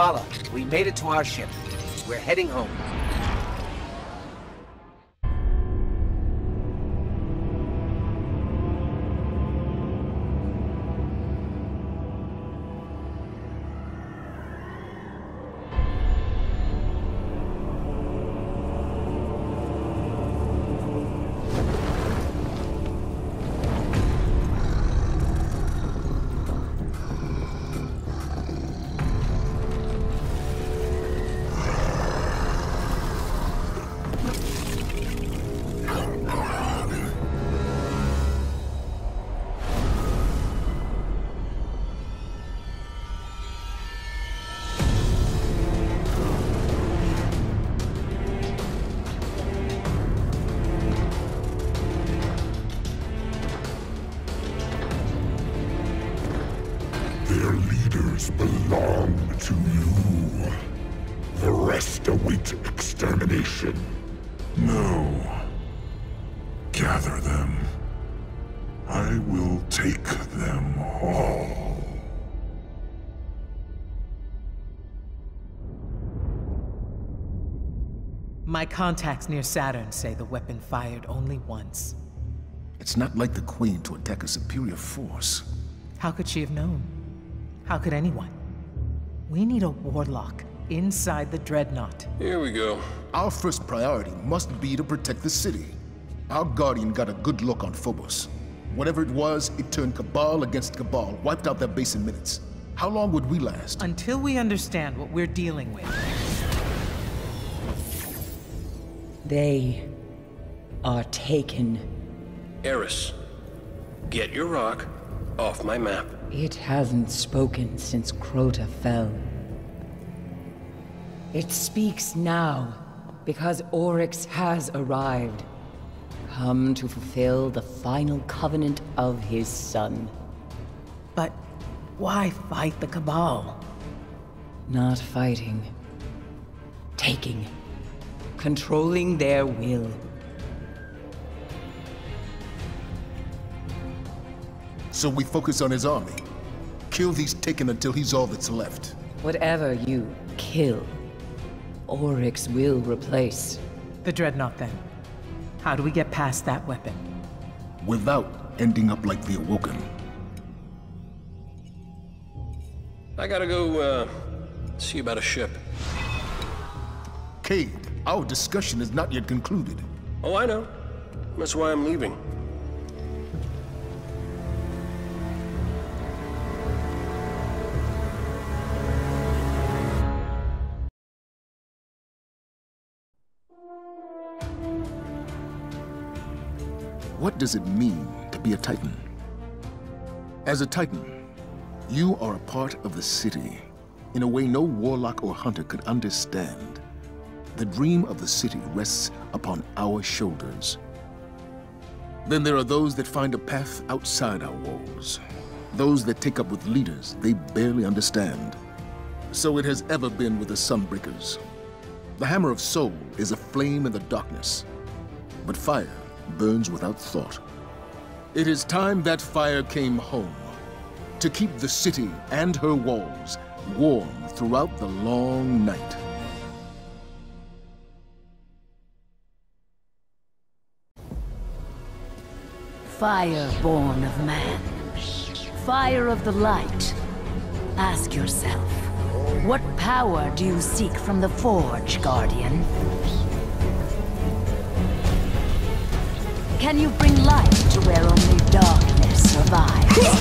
Zavala, we made it to our ship. We're heading home. Belong to you. The rest await extermination. No. Gather them. I will take them all. My contacts near Saturn say the weapon fired only once. It's not like the Queen to attack a superior force. How could she have known? How could anyone? We need a warlock inside the Dreadnought. Here we go. Our first priority must be to protect the city. Our Guardian got a good look on Phobos. Whatever it was, it turned Cabal against Cabal, wiped out their base in minutes. How long would we last? Until we understand what we're dealing with. They are taken. Eris, get your rock off my map. It hasn't spoken since Crota fell. It speaks now because Oryx has arrived, come to fulfill the final covenant of his son. But why fight the Cabal? Not fighting, taking, controlling their will. So we focus on his army. Kill these taken until he's all that's left. Whatever you kill, Oryx will replace. The Dreadnought, then. How do we get past that weapon? Without ending up like the Awoken. I gotta go, uh, see about a ship. Cayde, our discussion is not yet concluded. Oh, I know. That's why I'm leaving. What does it mean to be a Titan? As a Titan, you are a part of the city in a way no warlock or hunter could understand. The dream of the city rests upon our shoulders. Then there are those that find a path outside our walls. Those that take up with leaders they barely understand. So it has ever been with the Sunbreakers. The Hammer of Sol is a flame in the darkness, but fire burns without thought. It is time that fire came home, to keep the city and her walls warm throughout the long night. Fire born of man. Fire of the light. Ask yourself, what power do you seek from the Forge, Guardian? Can you bring light to where only darkness survives?